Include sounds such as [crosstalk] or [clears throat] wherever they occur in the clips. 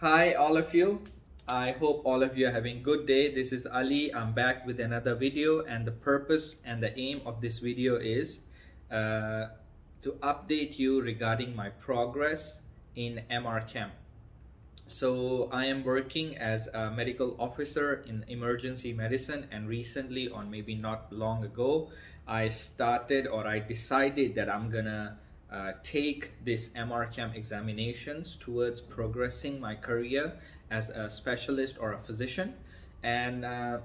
Hi, all of you. I hope all of you are having a good day. This is Ali. I'm back with another video and the purpose and the aim of this video is uh, to update you regarding my progress in MRCEM. So I am working as a medical officer in emergency medicine and recently or maybe not long ago, I started or I decided that I'm gonna uh, take this MRCEM examinations towards progressing my career as a specialist or a physician. And uh,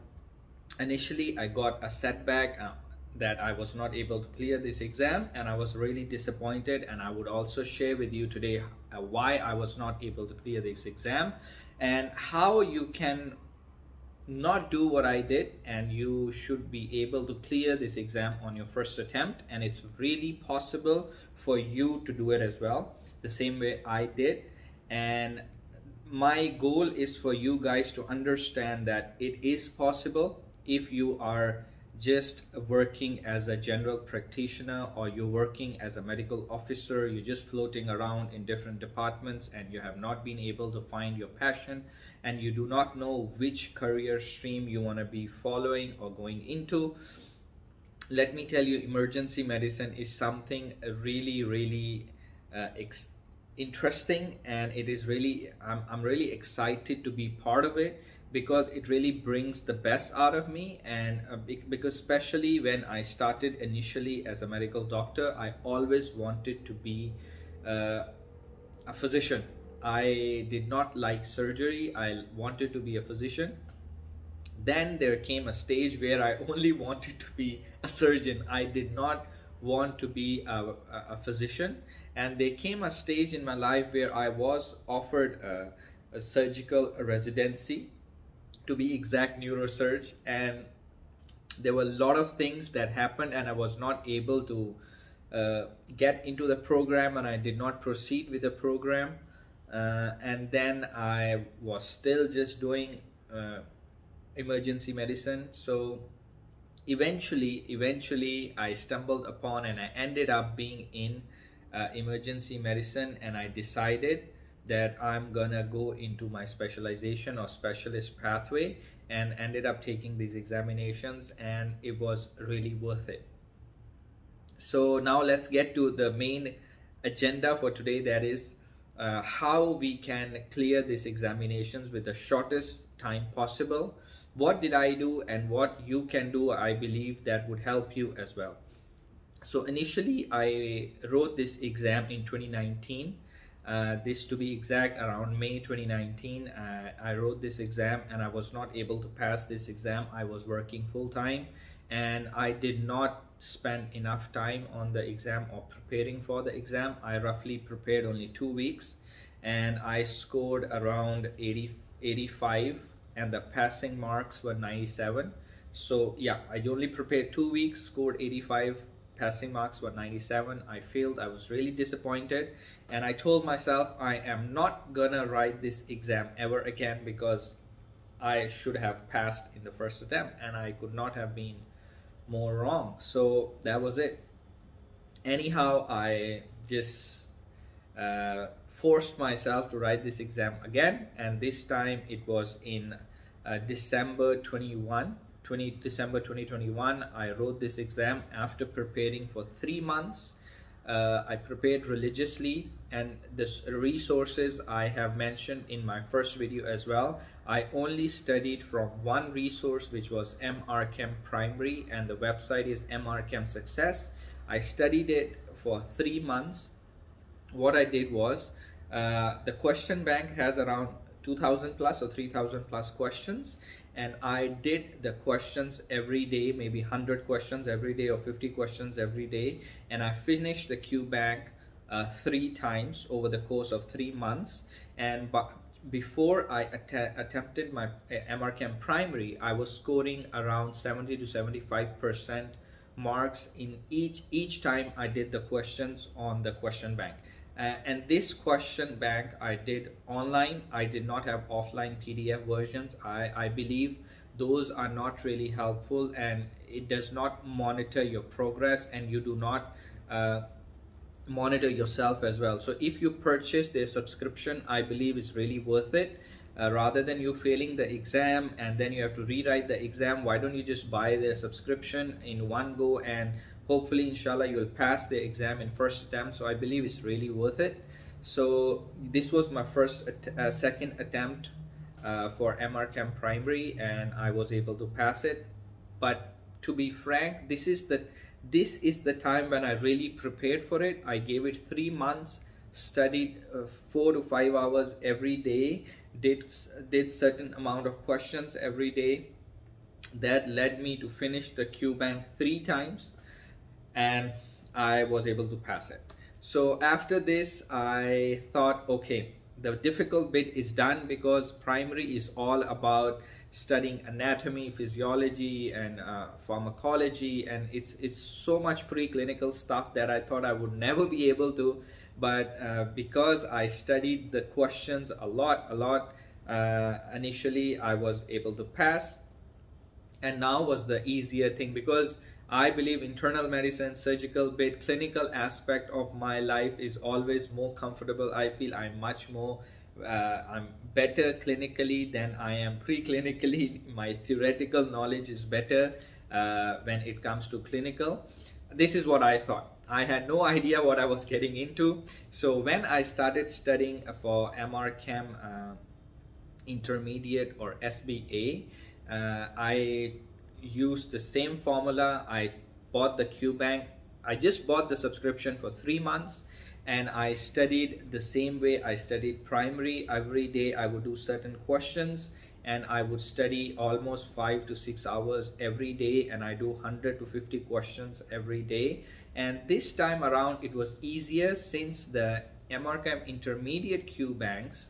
initially I got a setback uh, that I was not able to clear this exam and I was really disappointed and I would also share with you today uh, why I was not able to clear this exam and how you can not do what I did and you should be able to clear this exam on your first attempt and it's really possible for you to do it as well the same way I did. And my goal is for you guys to understand that it is possible if you are just working as a general practitioner or you're working as a medical officer you're just floating around in different departments and you have not been able to find your passion and you do not know which career stream you want to be following or going into let me tell you emergency medicine is something really really uh, interesting and it is really I'm, I'm really excited to be part of it because it really brings the best out of me. And uh, because especially when I started initially as a medical doctor I always wanted to be uh, a physician. I did not like surgery. I wanted to be a physician. Then there came a stage where I [laughs] only wanted to be a surgeon. I did not want to be a, a physician. And there came a stage in my life where I was offered a, a surgical residency to be exact neurosurge and there were a lot of things that happened and I was not able to uh, get into the program and I did not proceed with the program. Uh, and then I was still just doing uh, emergency medicine. So eventually eventually I stumbled upon and I ended up being in uh, emergency medicine and I decided that I'm gonna go into my specialization or specialist pathway and ended up taking these examinations and it was really worth it. So now let's get to the main agenda for today that is uh, how we can clear these examinations with the shortest time possible. What did I do and what you can do I believe that would help you as well. So initially I wrote this exam in 2019 uh, this to be exact around May 2019 uh, I wrote this exam and I was not able to pass this exam. I was working full-time and I did not spend enough time on the exam or preparing for the exam. I roughly prepared only two weeks and I scored around 80 85 and the passing marks were 97 so yeah I only prepared two weeks scored 85 passing marks were 97 i failed. I was really disappointed. And i told myself i am not gonna write this exam ever again because i should have passed in the first attempt and i could not have been more wrong. So that was it. Anyhow i just uh, forced myself to write this exam again. And this time it was in uh, december 21 20 December 2021 I wrote this exam after preparing for three months. Uh, I prepared religiously and the resources I have mentioned in my first video as well. I only studied from one resource which was MRCEM Primary and the website is MRCEM Success. I studied it for three months. What I did was uh, the question bank has around 2000 plus or 3000 plus questions and I did the questions every day, maybe 100 questions every day or 50 questions every day. And I finished the Q Bank uh, three times over the course of three months. And but before I att attempted my uh, MRCEM primary, I was scoring around 70 to 75% marks in each each time I did the questions on the question bank. Uh, and this question bank I did online. I did not have offline PDF versions. I, I believe those are not really helpful and it does not monitor your progress and you do not uh, monitor yourself as well so if you purchase their subscription i believe it's really worth it uh, rather than you failing the exam and then you have to rewrite the exam why don't you just buy their subscription in one go and hopefully inshallah you'll pass the exam in first attempt. So i believe it's really worth it. So this was my first att uh, second attempt uh, for MRCEM primary and I was able to pass it. But to be frank this is the this is the time when I really prepared for it. I gave it three months studied uh, four to five hours every day did did certain amount of questions every day. That led me to finish the q bank three times and I was able to pass it. So after this I thought okay the difficult bit is done because primary is all about studying anatomy physiology and uh, pharmacology and it's it's so much preclinical stuff that i thought i would never be able to. But uh, because i studied the questions a lot a lot uh, initially i was able to pass. And now was the easier thing because I believe internal medicine, surgical bit, clinical aspect of my life is always more comfortable. I feel I'm much more, uh, I'm better clinically than I am pre-clinically. [laughs] My theoretical knowledge is better uh, when it comes to clinical. This is what I thought. I had no idea what I was getting into. So when I started studying for MRCEM uh, intermediate or SBA, uh, I used the same formula. I bought the QBank. I just bought the subscription for three months and I studied the same way I studied primary. Every day I would do certain questions and I would study almost five to six hours every day and I do 100 to 50 questions every day. And this time around it was easier since the MRCEM intermediate QBanks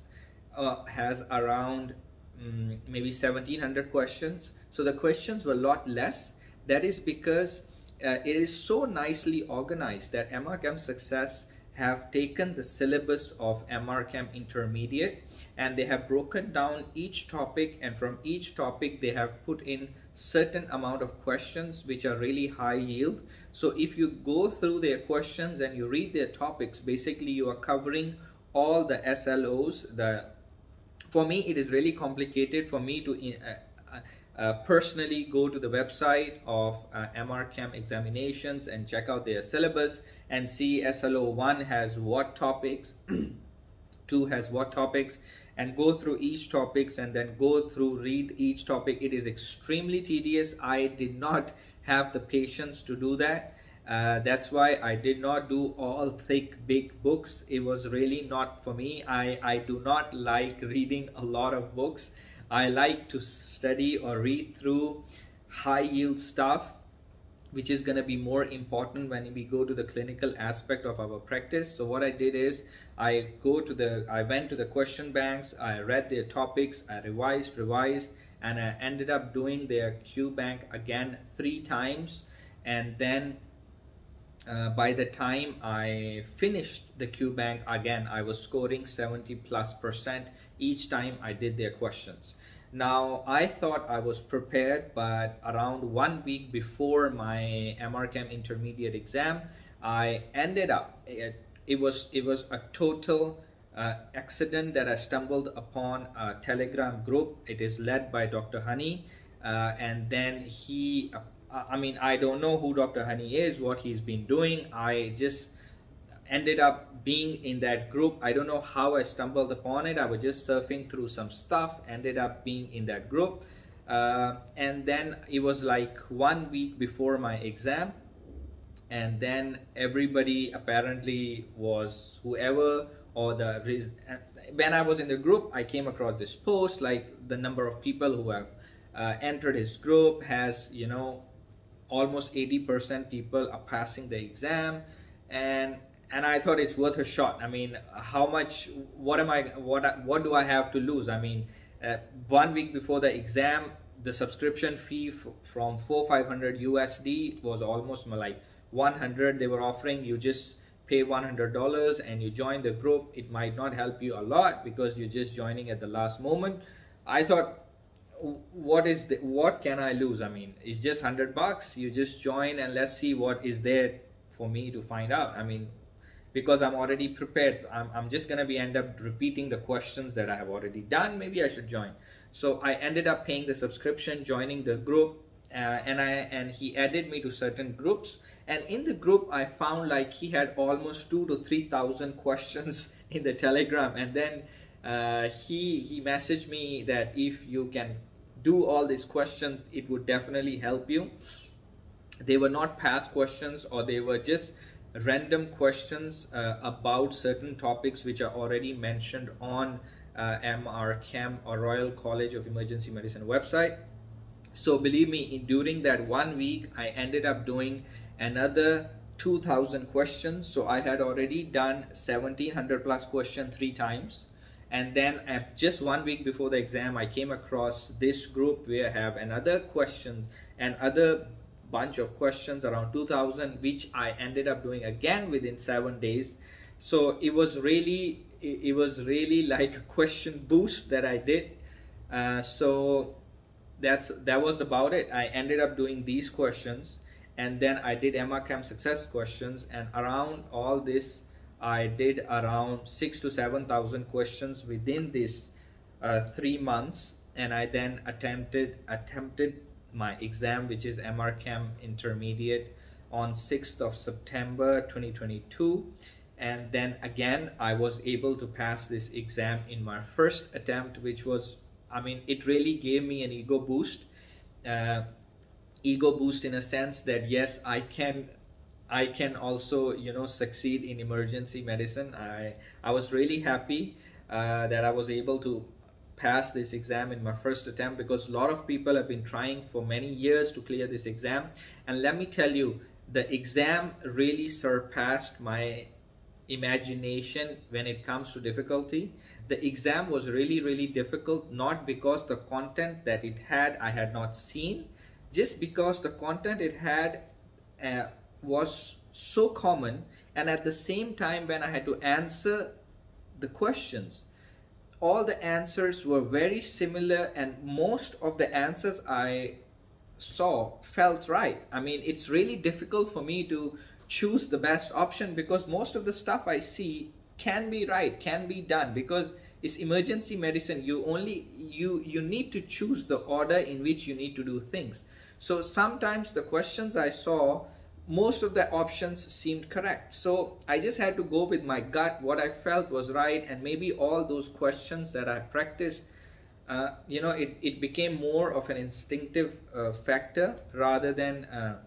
uh, has around um, maybe 1700 questions so the questions were a lot less. That is because uh, it is so nicely organized that MRCEM Success have taken the syllabus of MRCEM Intermediate and they have broken down each topic and from each topic they have put in certain amount of questions which are really high yield. So if you go through their questions and you read their topics, basically you are covering all the SLOs. The For me, it is really complicated for me to uh, uh, personally go to the website of uh, MRCEM examinations and check out their syllabus and see SLO1 has what topics, [clears throat] 2 has what topics and go through each topics and then go through read each topic. It is extremely tedious. I did not have the patience to do that. Uh, that's why I did not do all thick big books. It was really not for me. I, I do not like reading a lot of books. I like to study or read through high yield stuff which is going to be more important when we go to the clinical aspect of our practice so what i did is i go to the i went to the question banks i read their topics i revised revised and i ended up doing their q bank again three times and then uh, by the time I finished the QBank again, I was scoring 70 plus percent each time I did their questions. Now, I thought I was prepared, but around one week before my MRCEM intermediate exam, I ended up, it, it was, it was a total uh, accident that I stumbled upon a Telegram group. It is led by Dr. Honey. Uh, and then he I mean, I don't know who Dr. Honey is, what he's been doing. I just ended up being in that group. I don't know how I stumbled upon it. I was just surfing through some stuff, ended up being in that group. Uh, and then it was like one week before my exam. And then everybody apparently was whoever or the when I was in the group, I came across this post like the number of people who have uh, entered his group has, you know, almost 80% people are passing the exam and and I thought it's worth a shot. I mean, how much? What am I? What what do I have to lose? I mean, uh, one week before the exam, the subscription fee from four five hundred USD was almost like one hundred. They were offering you just pay one hundred dollars and you join the group. It might not help you a lot because you're just joining at the last moment. I thought what is the, what can I lose? I mean, it's just hundred bucks. You just join and let's see what is there for me to find out. I mean, because I'm already prepared. I'm, I'm just going to be end up repeating the questions that I have already done. Maybe I should join. So I ended up paying the subscription, joining the group, uh, and I and he added me to certain groups. And in the group, I found like he had almost two to three thousand [laughs] questions in the Telegram, and then uh, he he messaged me that if you can do all these questions, it would definitely help you. They were not past questions, or they were just random questions uh, about certain topics which are already mentioned on uh, MRCEM or Royal College of Emergency Medicine website. So believe me, during that one week, I ended up doing another 2000 questions. So I had already done 1700 plus question three times. And then at just one week before the exam, I came across this group where I have another questions and other bunch of questions around 2000 which I ended up doing again within seven days. So it was really it, was really [laughs] like a question boost that I did. Uh, so that's that was about it. I ended up doing these questions. And then I did MRCEM success questions. And around all this I did around six to seven thousand questions within this uh, three months and I then attempted attempted my exam which is MRCEM intermediate on 6th of September 2022 and then again I was able to pass this exam in my first attempt which was I mean it really gave me an ego boost uh, ego boost in a sense that yes I can I can also you know succeed in emergency medicine. I I was really happy uh, that I was able to pass this exam in my first attempt because a lot of people have been trying for many years to clear this exam. And let me tell you the exam really surpassed my imagination when it comes to difficulty. The exam was really really difficult not because the content that it had i had not seen just because the content it had uh, was so common and at the same time when i had to answer the questions all the answers were very similar and most of the answers I saw felt right. I mean, it's really difficult for me to choose the best option because most of the stuff I see can be right, can be done because it's emergency medicine. You only, you, you need to choose the order in which you need to do things. So sometimes the questions I saw most of the options seemed correct. So I just had to go with my gut, what I felt was right, and maybe all those questions that I practiced, uh, you know, it, it became more of an instinctive uh, factor rather than uh,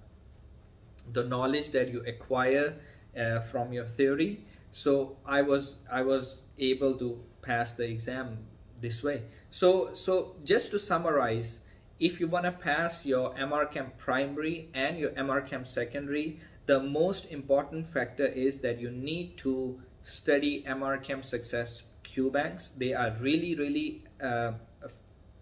the knowledge that you acquire uh, from your theory. So I was I was able to pass the exam this way. So so just to summarize, if you want to pass your MRCEM primary and your MRCEM secondary, the most important factor is that you need to study MRCEM success Q banks. They are really, really uh,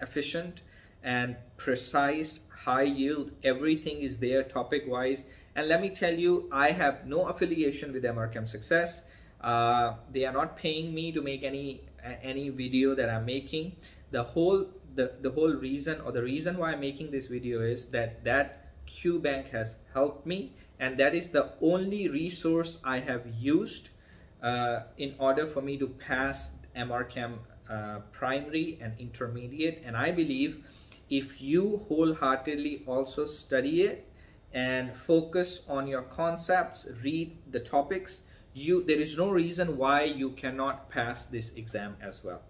efficient and precise, high yield. Everything is there topic wise. And let me tell you, I have no affiliation with MRCEM success. Uh, they are not paying me to make any any video that I'm making. The whole the, the whole reason or the reason why I'm making this video is that that QBank has helped me and that is the only resource I have used uh, in order for me to pass MRCEM uh, primary and intermediate. And I believe if you wholeheartedly also study it and focus on your concepts read the topics you there is no reason why you cannot pass this exam as well.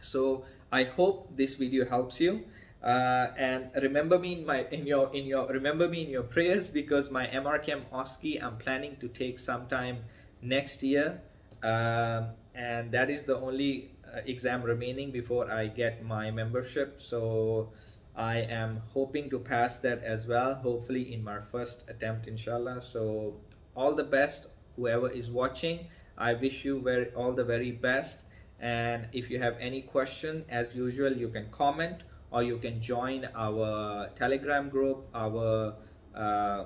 So I hope this video helps you. Uh, and remember me in my in your in your remember me in your prayers because my MRCEM OSCE I'm planning to take sometime next year. Uh, and that is the only uh, exam remaining before I get my membership. So I am hoping to pass that as well hopefully in my first attempt inshallah. So all the best whoever is watching. I wish you very all the very best and if you have any question as usual you can comment or you can join our telegram group our uh,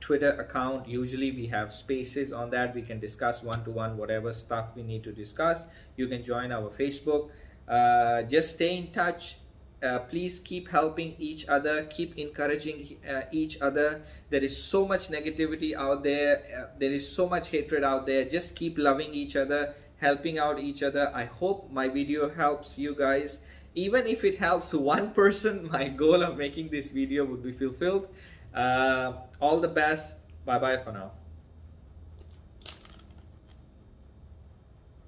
twitter account. Usually we have spaces on that. We can discuss one-to-one -one whatever stuff we need to discuss. You can join our facebook. Uh, just stay in touch. Uh, please keep helping each other. Keep encouraging uh, each other. There is so much negativity out there. Uh, there is so much hatred out there. Just keep loving each other helping out each other. I hope my video helps you guys. Even if it helps one [laughs] person my goal of making this video would be fulfilled. Uh, all the best. Bye bye for now